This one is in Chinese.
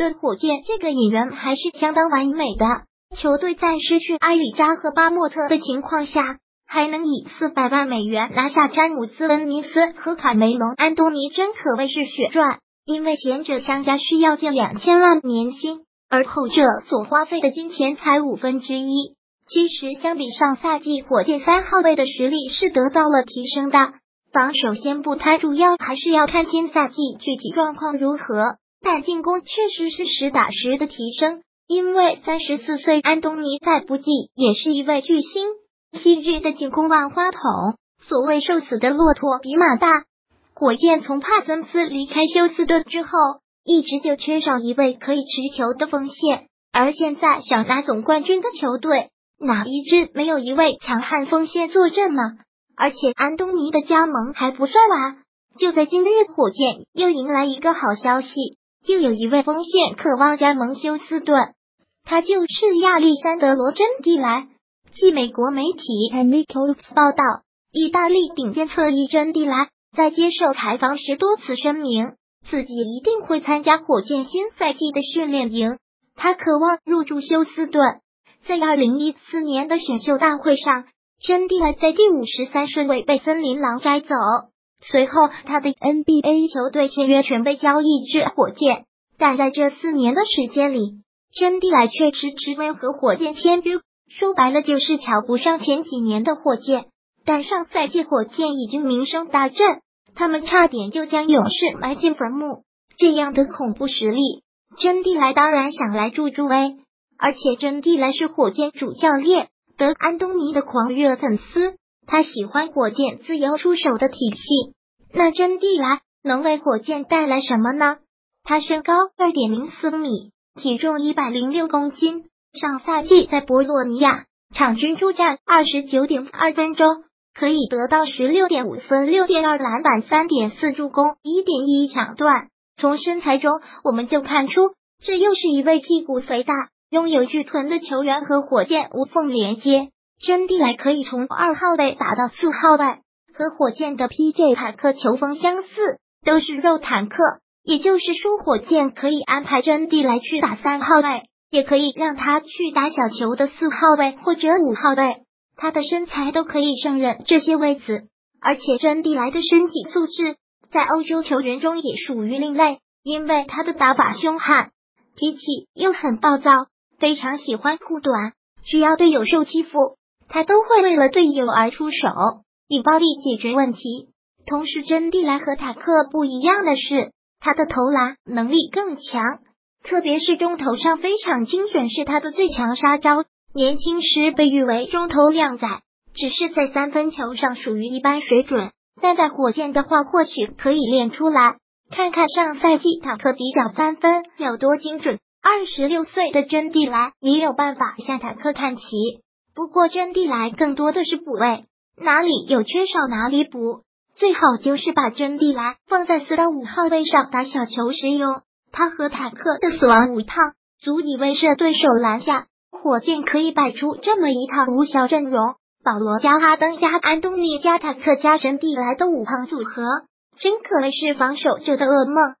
斯顿火箭这个引援还是相当完美的。球队在失去埃里扎和巴莫特的情况下，还能以四百万美元拿下詹姆斯·恩尼斯和卡梅隆·安东尼，真可谓是血赚。因为前者相加需要近两千万年薪，而后者所花费的金钱才五分之一。其实相比上赛季，火箭三号位的实力是得到了提升的。防守先不谈，主要还是要看新赛季具体状况如何。但进攻确实是实打实的提升，因为三十四岁安东尼再不济也是一位巨星，昔日的进攻万花筒。所谓瘦死的骆驼比马大，火箭从帕森斯离开休斯顿之后，一直就缺少一位可以持球的锋线，而现在想拿总冠军的球队，哪一支没有一位强悍锋线坐镇呢？而且安东尼的加盟还不算完，就在今日，火箭又迎来一个好消息，又有一位锋线渴望加盟休斯顿，他就是亚历山德罗真蒂莱。据美国媒体 m i c o 报道，意大利顶尖侧翼真蒂莱在接受采访时多次声明，自己一定会参加火箭新赛季的训练营，他渴望入驻休斯顿。在二零一四年的选秀大会上。真蒂莱在第五十三顺位被森林狼摘走，随后他的 NBA 球队签约全被交易至火箭。但在这四年的时间里，真蒂莱却迟迟没有和火箭签约，说白了就是瞧不上前几年的火箭。但上赛季火箭已经名声大振，他们差点就将勇士埋进坟墓。这样的恐怖实力，真蒂莱当然想来助助威，而且真蒂莱是火箭主教练。德安东尼的狂热粉丝，他喜欢火箭自由出手的体系。那真蒂莱能为火箭带来什么呢？他身高二点零四米，体重一百零六公斤。上赛季在博洛尼亚场均出战二十九点二分钟，可以得到十六点五分、六点二篮板、三点四助攻、一点一抢断。从身材中我们就看出，这又是一位屁股肥大。拥有巨臀的球员和火箭无缝连接，真蒂莱可以从二号位打到四号位，和火箭的 P.J. 坦克球风相似，都是肉坦克。也就是说，火箭可以安排真蒂莱去打三号位，也可以让他去打小球的四号位或者五号位，他的身材都可以胜任这些位置。而且真蒂莱的身体素质在欧洲球员中也属于另类，因为他的打法凶悍，脾气又很暴躁。非常喜欢护短，只要队友受欺负，他都会为了队友而出手，以暴力解决问题。同时，真蒂莱和塔克不一样的是，他的投篮能力更强，特别是中投上非常精准，是他的最强杀招。年轻时被誉为中投靓仔，只是在三分球上属于一般水准，但在火箭的话，或许可以练出来。看看上赛季塔克底角三分有多精准。二十六岁的真蒂莱也有办法向坦克看齐，不过真蒂莱更多的是补位，哪里有缺少哪里补，最好就是把真蒂莱放在四到五号位上打小球时用。他和坦克的死亡五趟足以威慑对手篮下，火箭可以摆出这么一套无小阵容，保罗加哈登加安东尼加坦克加真蒂莱的五胖组合，真可谓是防守者的噩梦。